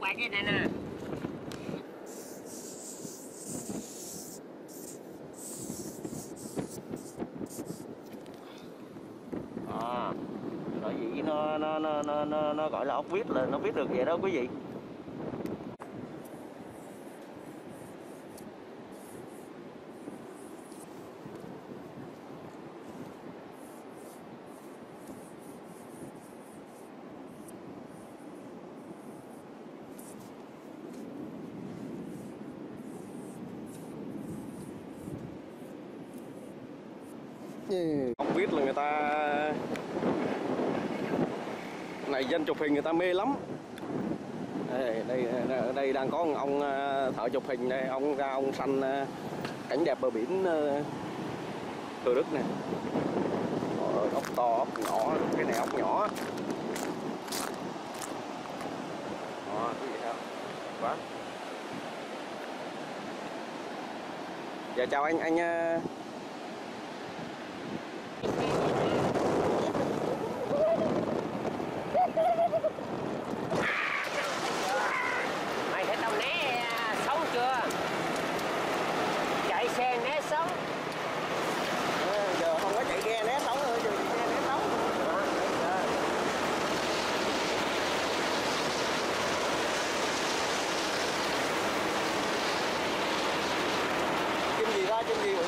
quạt cái này nè à, bởi vì nó nó nó nó nó, gọi là ốc viết là nó viết được vậy đó quý vị. Không biết là người ta này dân chụp hình người ta mê lắm. Đây, đây đây đang có một ông ờ, thợ chụp hình đây ông ra ông xanh ờ, cảnh đẹp bờ biển ờ, Thừa Đức này. Ốc to ốc nhỏ cái này ốc nhỏ. Đó cái gì không quá. Dạ chào anh anh ờ, chim gì ra chim gì